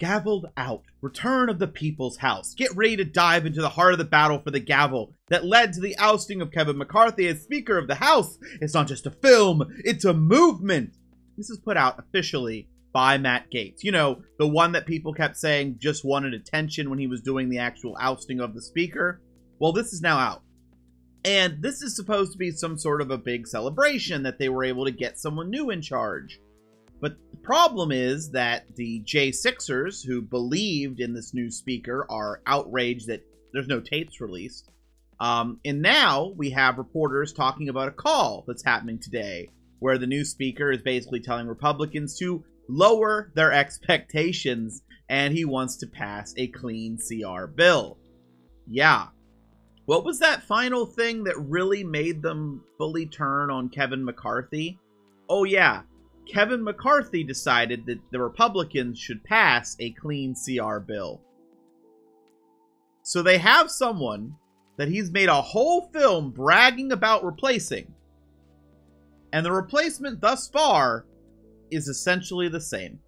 Gavelled out. Return of the People's House. Get ready to dive into the heart of the battle for the gavel that led to the ousting of Kevin McCarthy as Speaker of the House. It's not just a film, it's a movement. This is put out officially by Matt Gaetz. You know, the one that people kept saying just wanted attention when he was doing the actual ousting of the Speaker. Well, this is now out. And this is supposed to be some sort of a big celebration that they were able to get someone new in charge. But the problem is that the J6ers, who believed in this new speaker, are outraged that there's no tapes released. Um, and now we have reporters talking about a call that's happening today, where the new speaker is basically telling Republicans to lower their expectations and he wants to pass a clean CR bill. Yeah. What was that final thing that really made them fully turn on Kevin McCarthy? Oh, yeah. Kevin McCarthy decided that the Republicans should pass a clean CR bill. So they have someone that he's made a whole film bragging about replacing. And the replacement thus far is essentially the same.